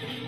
Thank you.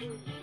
Bye.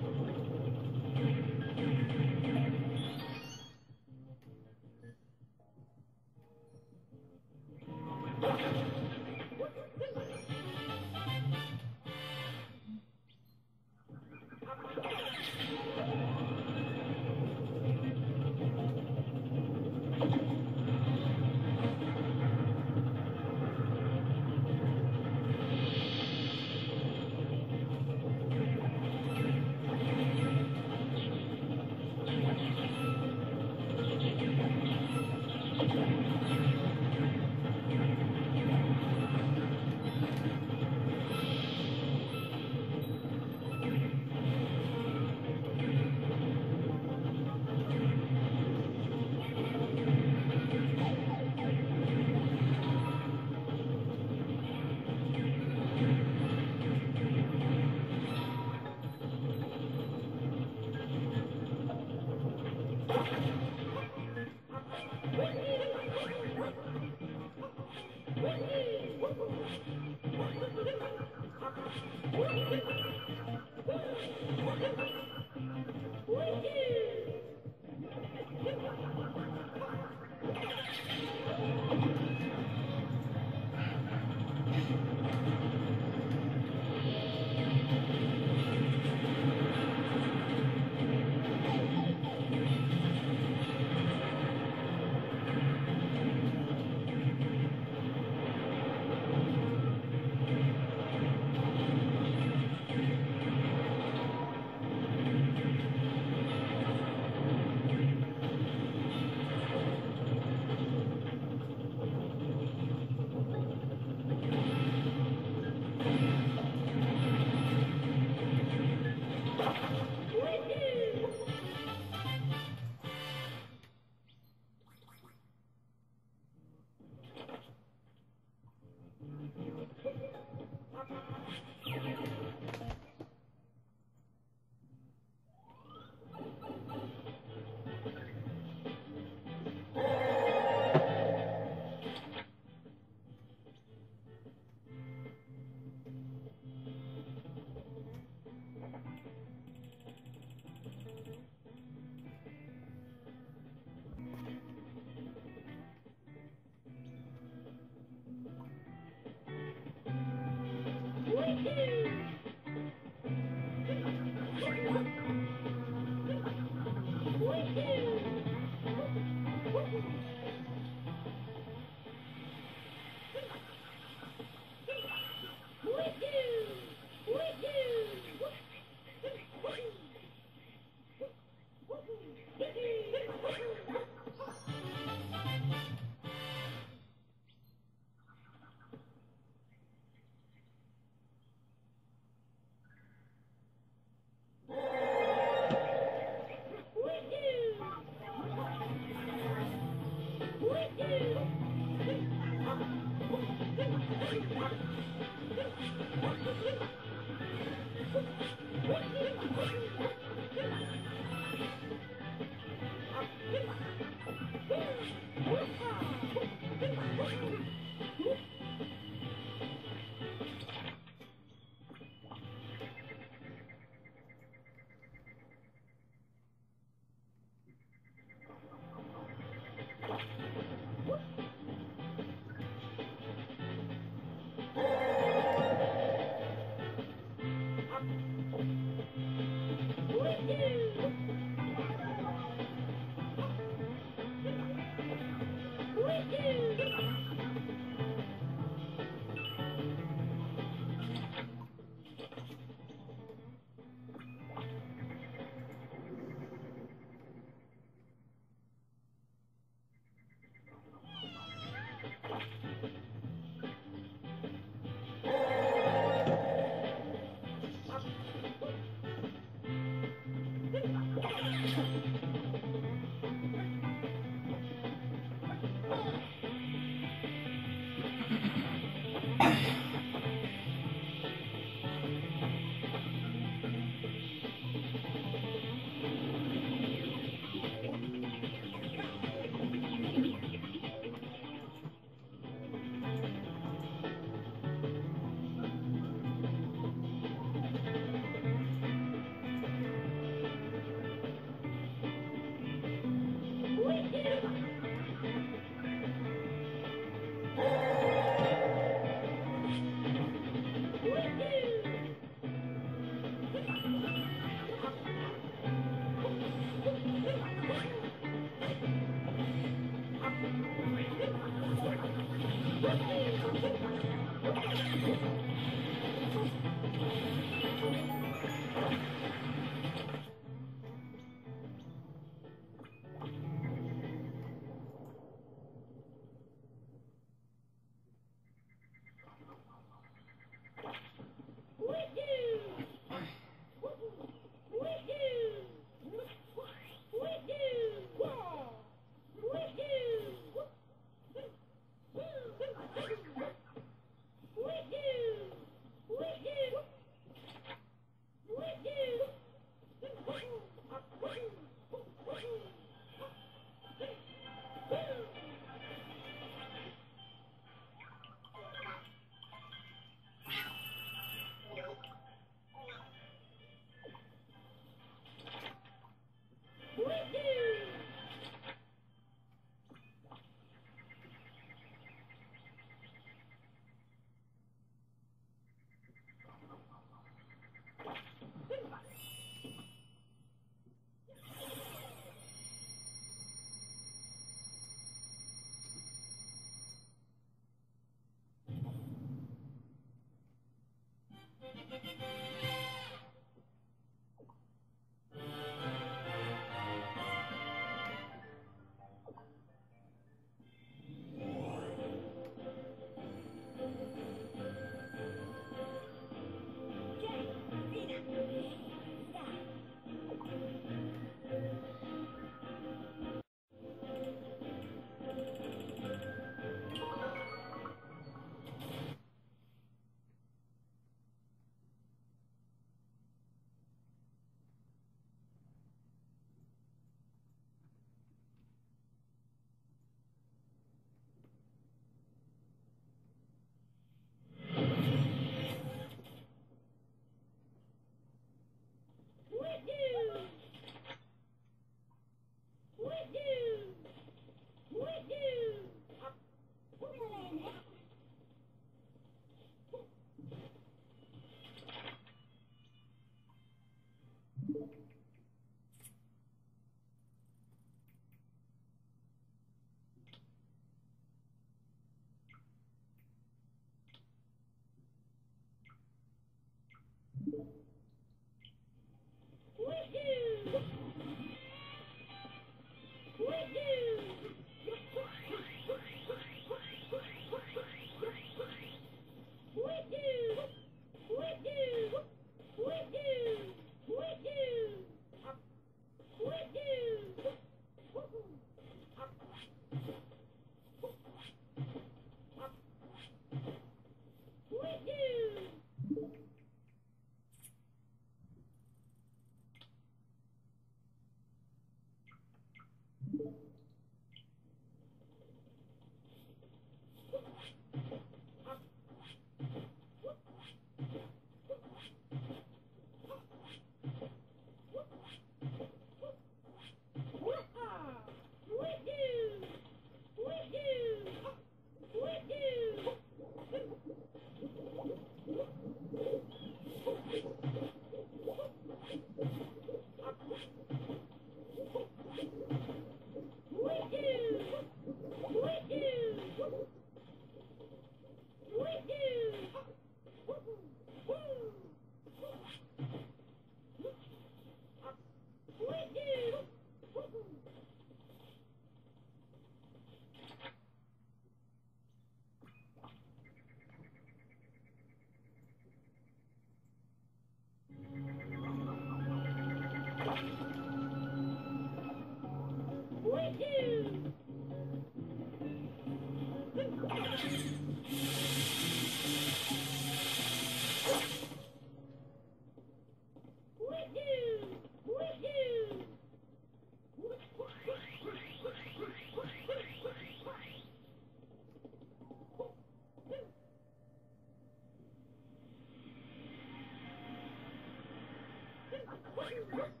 Thank you.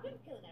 Good, good.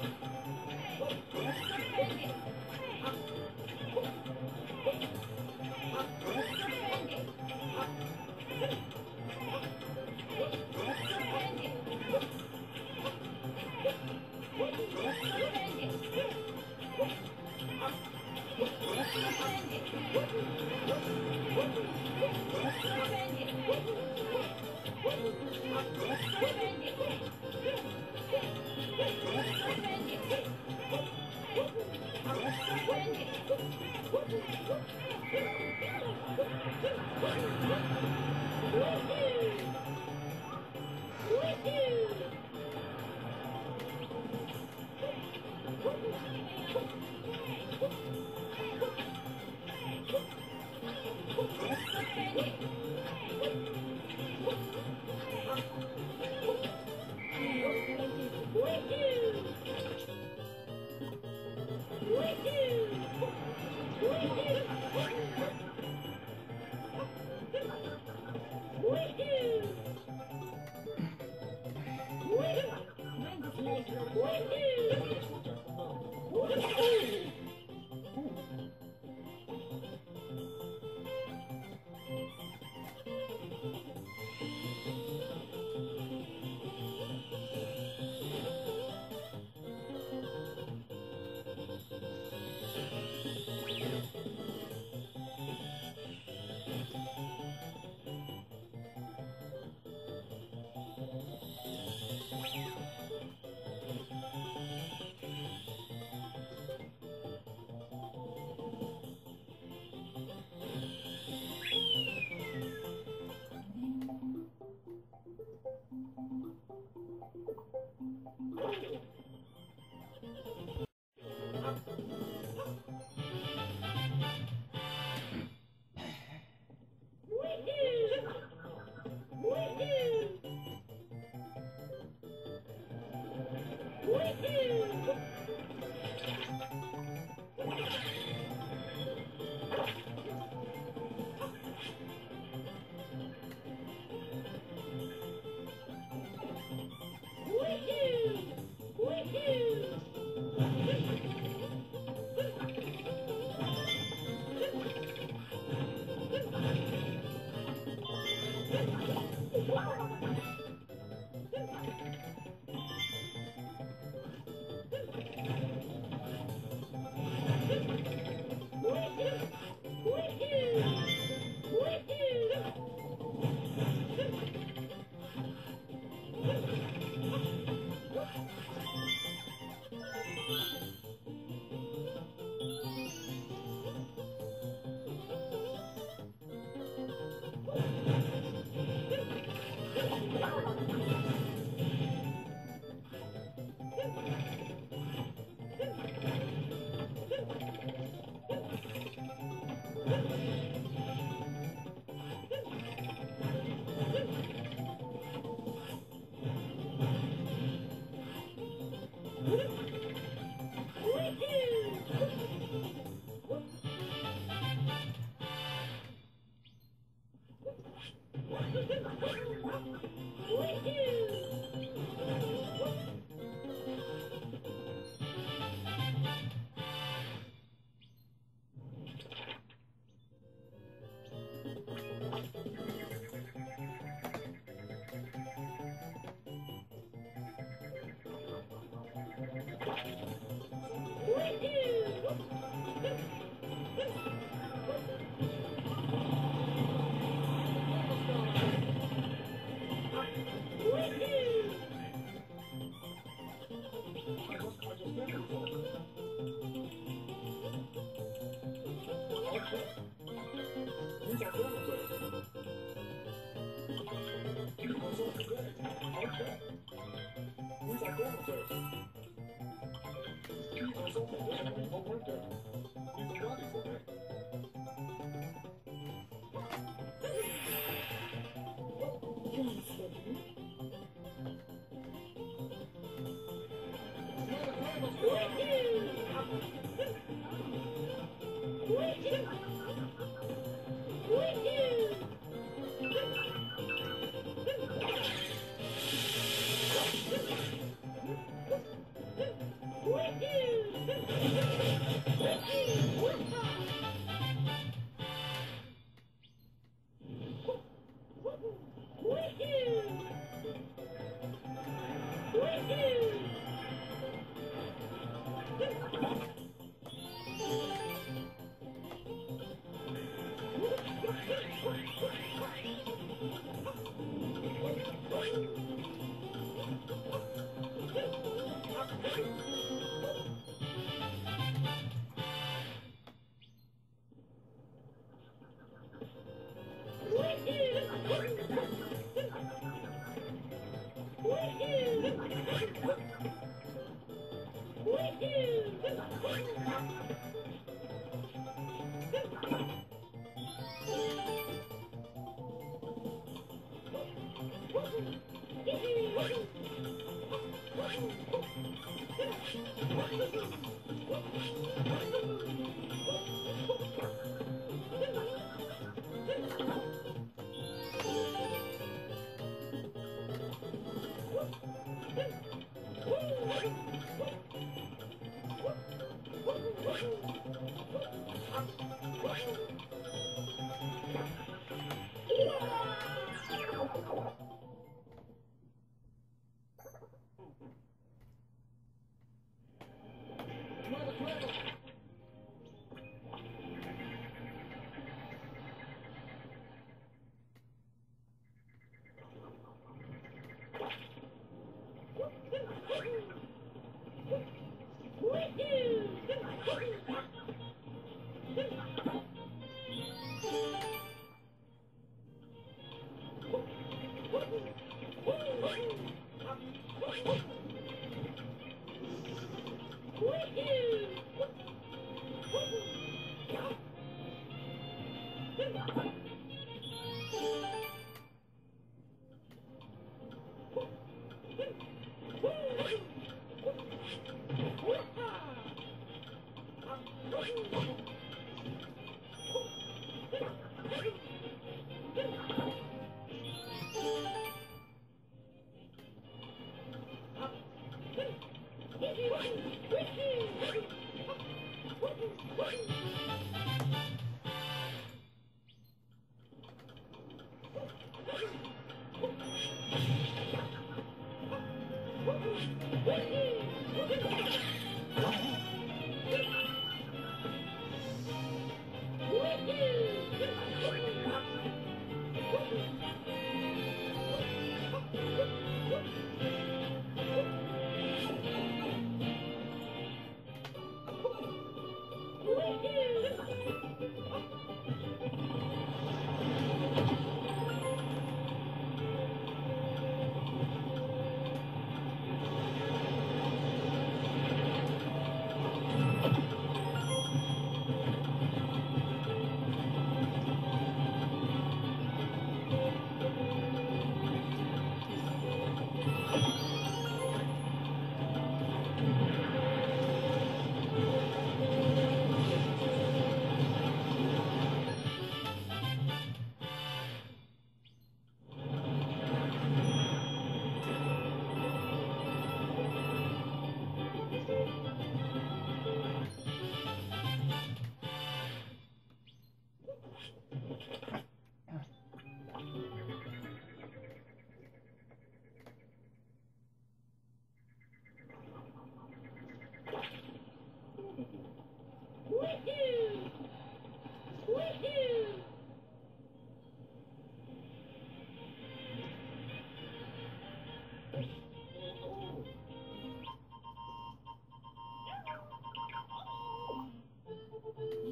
Thank. Woohoo!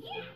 Yeah!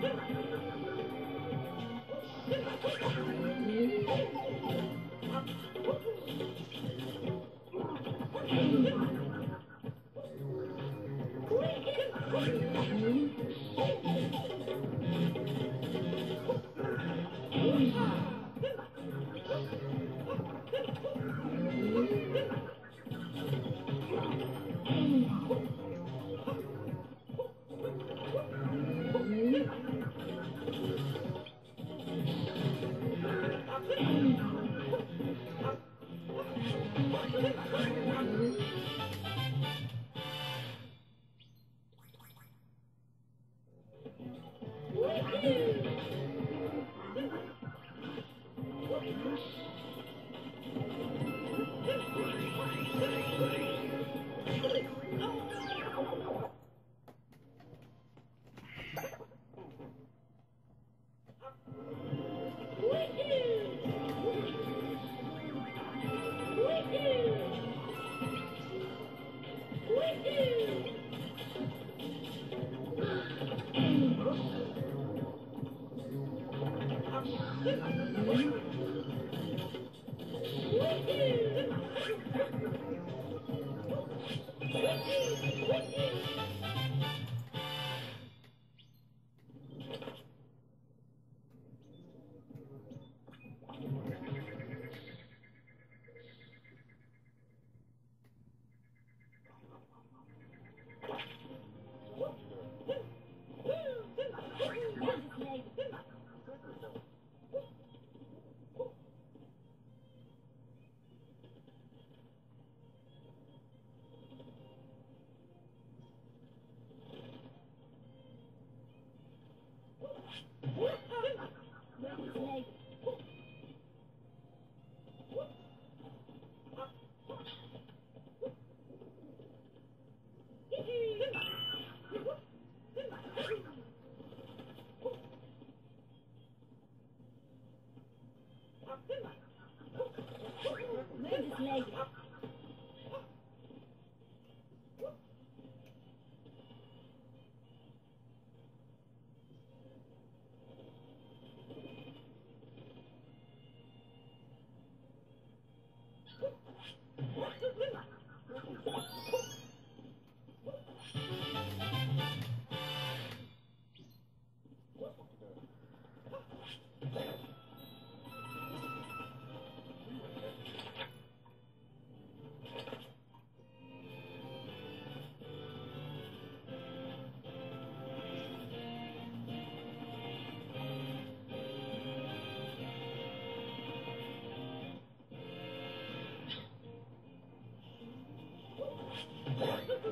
Get back! Get back! Get back! Goodbye.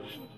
television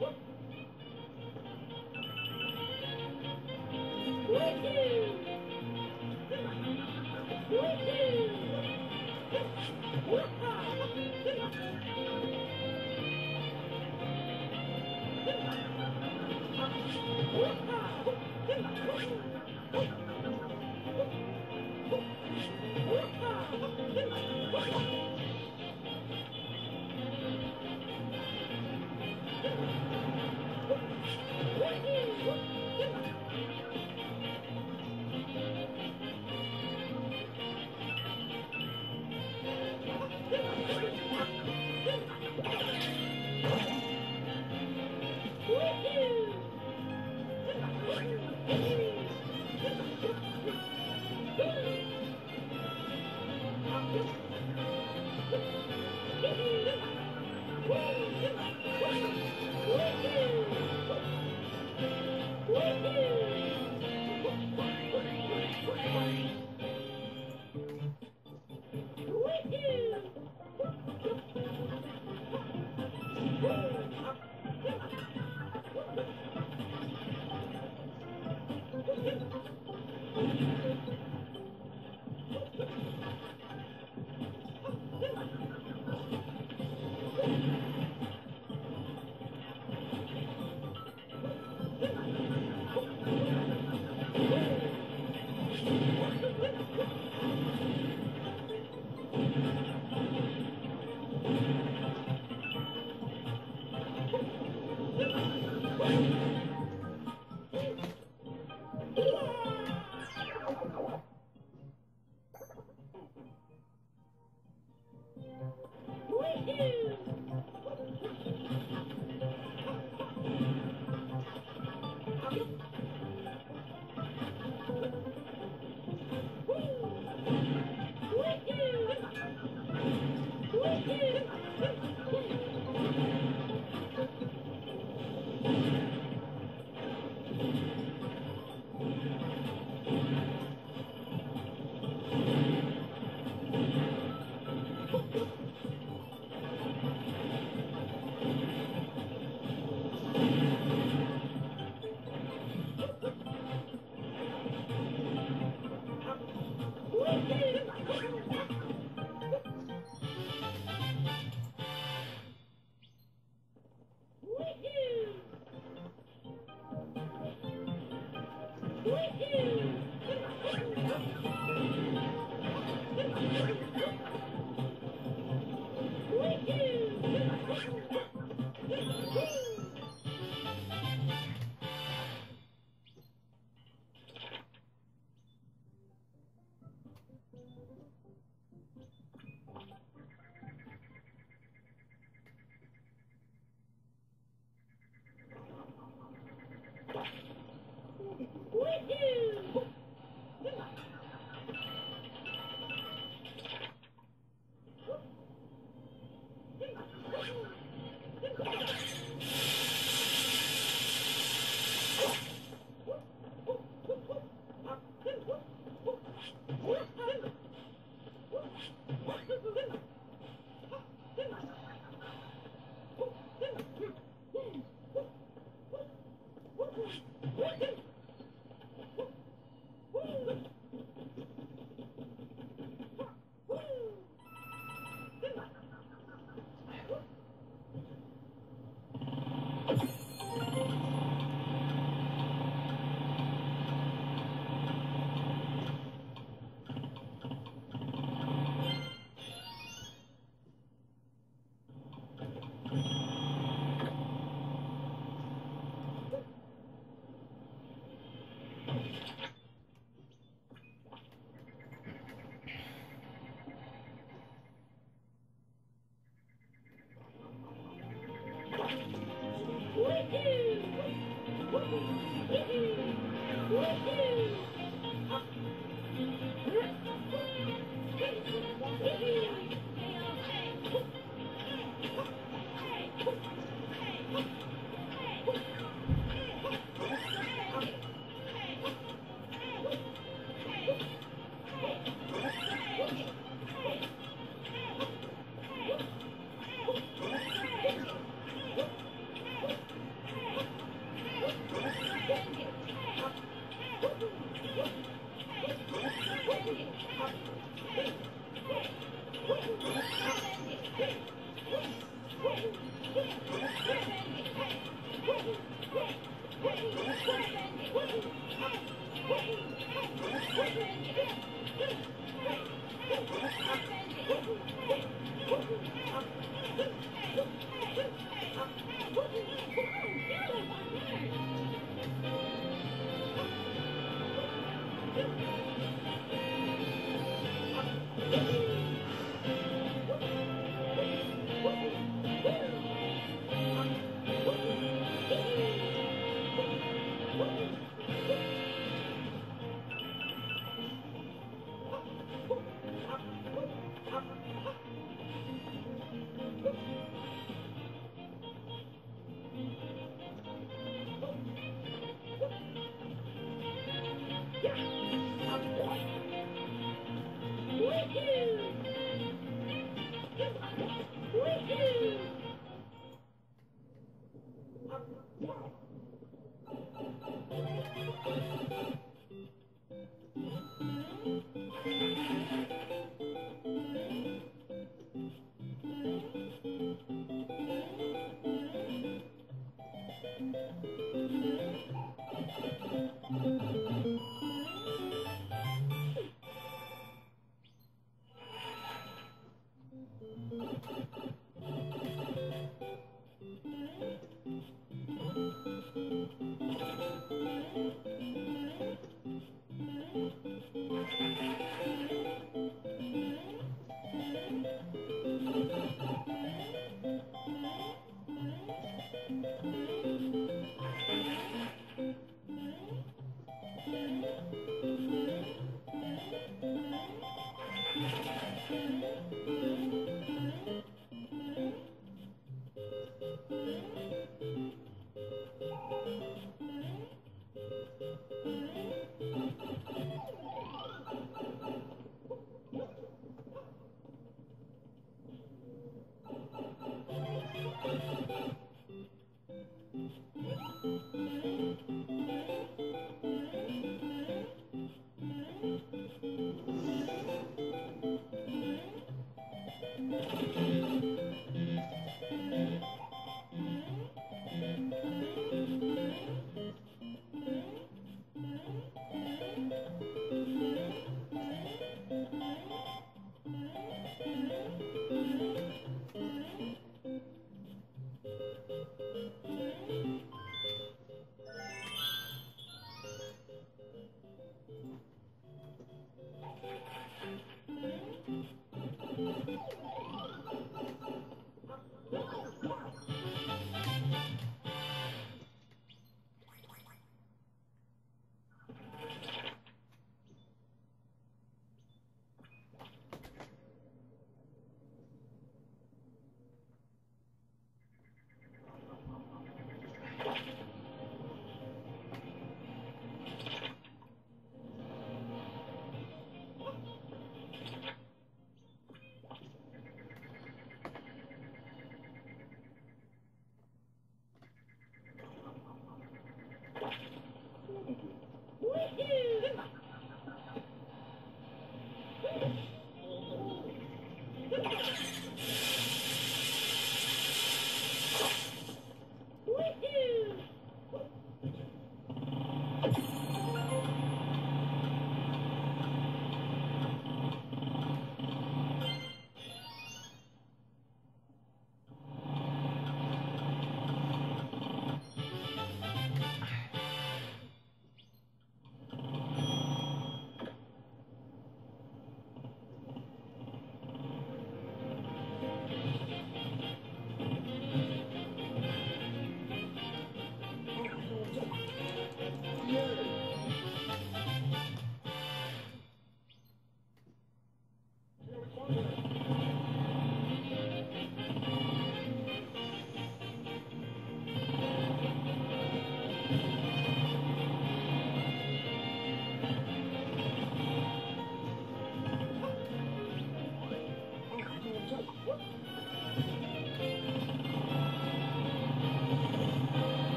Woo!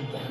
Thank you.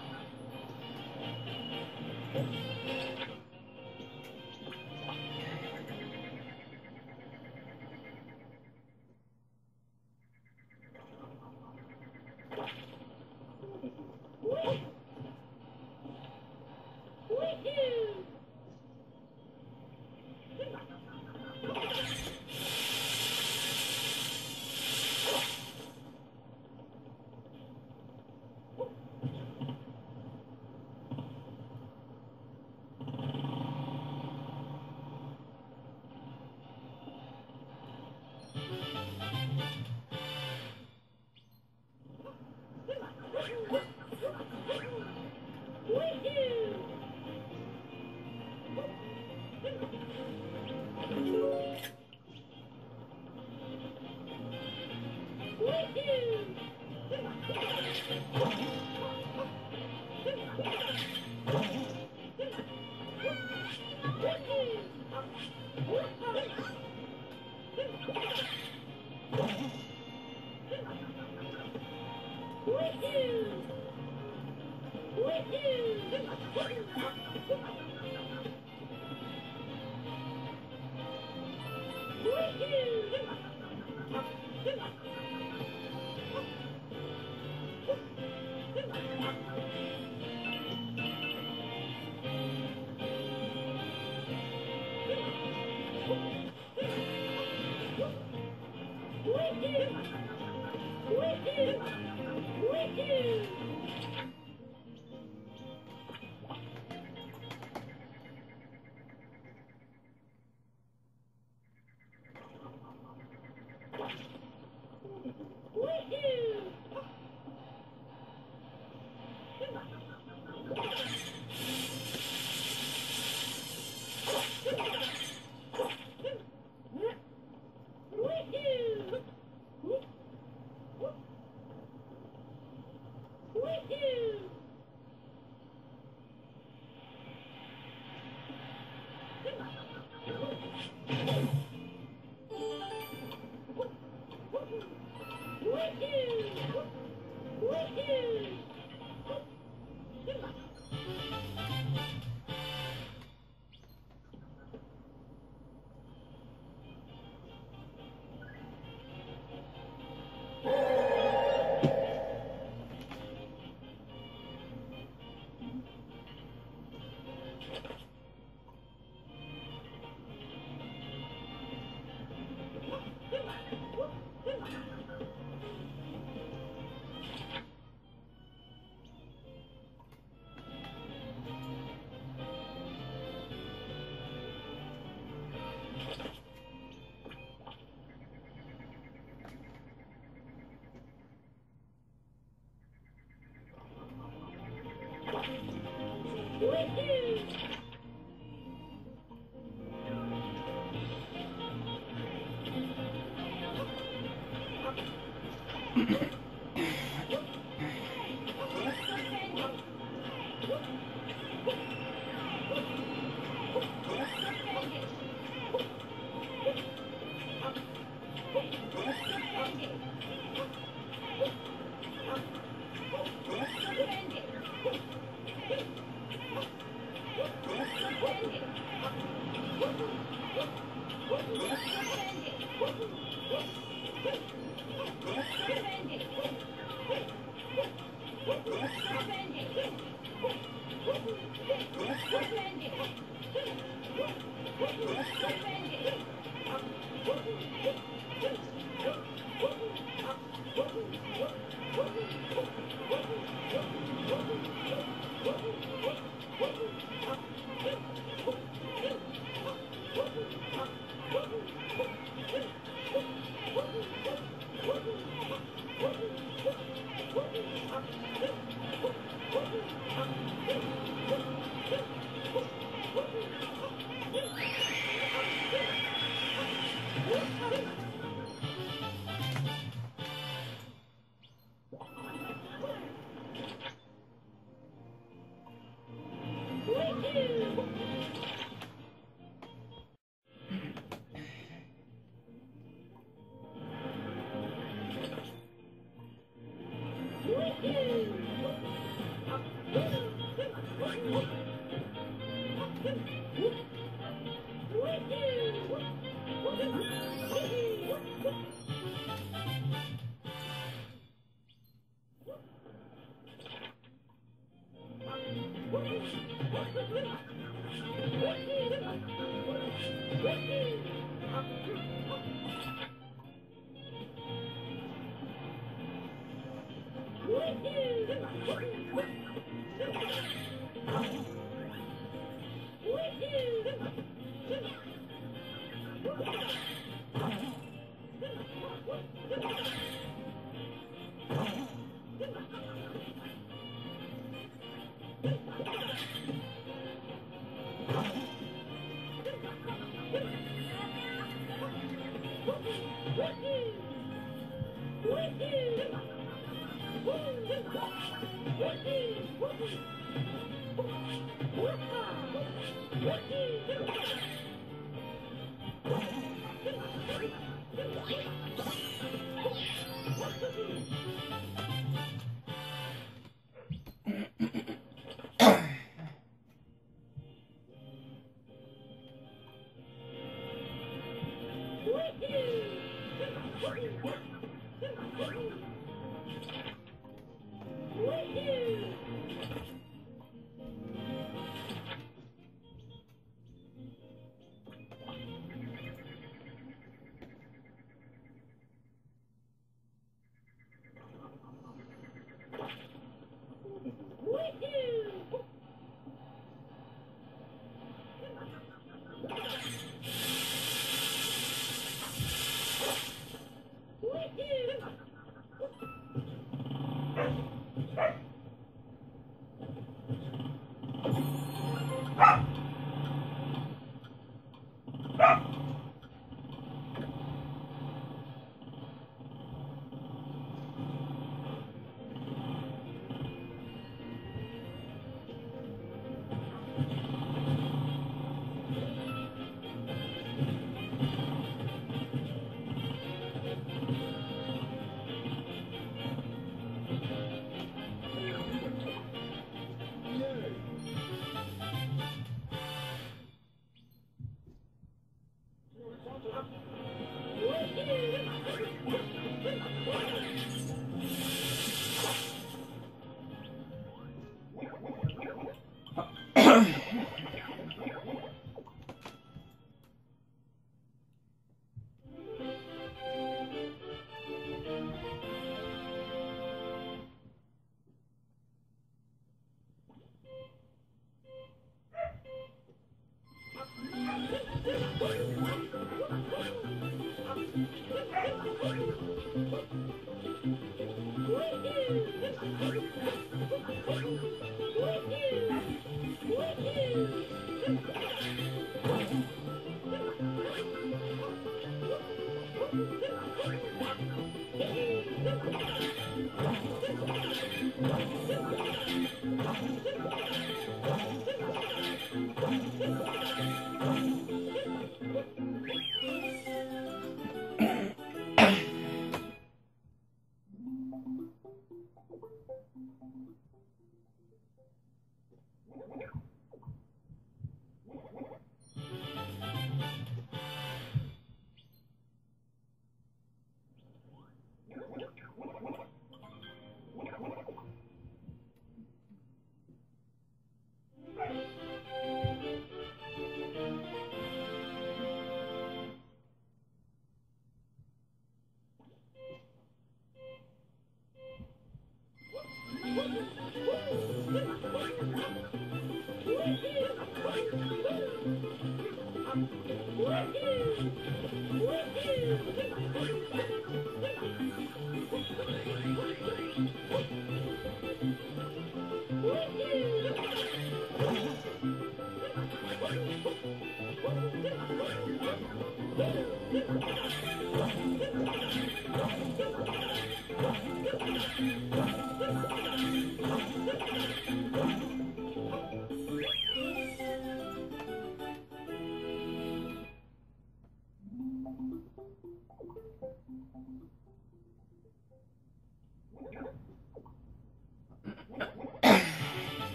No.